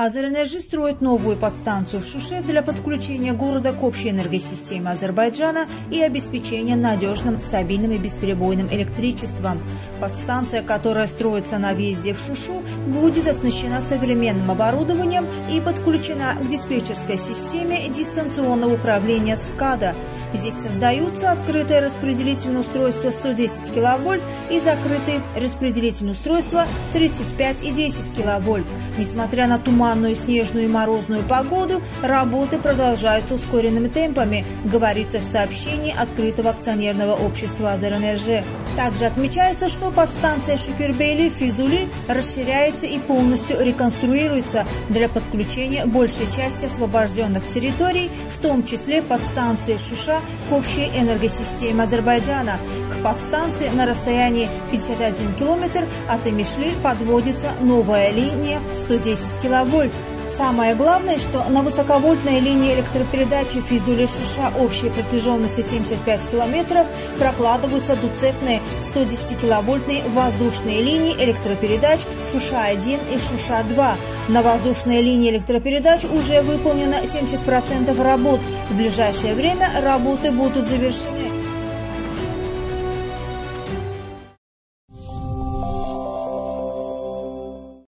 Азерэнерджи строит новую подстанцию в Шуше для подключения города к общей энергосистеме Азербайджана и обеспечения надежным, стабильным и бесперебойным электричеством. Подстанция, которая строится на въезде в Шушу, будет оснащена современным оборудованием и подключена к диспетчерской системе дистанционного управления SCADA – Здесь создаются открытое распределительное устройство 110 кВт и закрытые распределительные устройства 35 и 10 кВт. Несмотря на туманную, снежную и морозную погоду, работы продолжаются ускоренными темпами, говорится в сообщении открытого акционерного общества «Азерэнерджи». Также отмечается, что подстанция Шукербейли Физули расширяется и полностью реконструируется для подключения большей части освобожденных территорий, в том числе подстанции Шуша к общей энергосистеме Азербайджана. К подстанции на расстоянии 51 километр от Эмишли подводится новая линия 110 киловольт. Самое главное, что на высоковольтной линии электропередачи Физули-Шуша общей протяженностью 75 километров прокладываются дуцепные 110-киловольтные воздушные линии электропередач Шуша-1 и Шуша-2. На воздушной линии электропередач уже выполнено 70% работ. В ближайшее время работы будут завершены.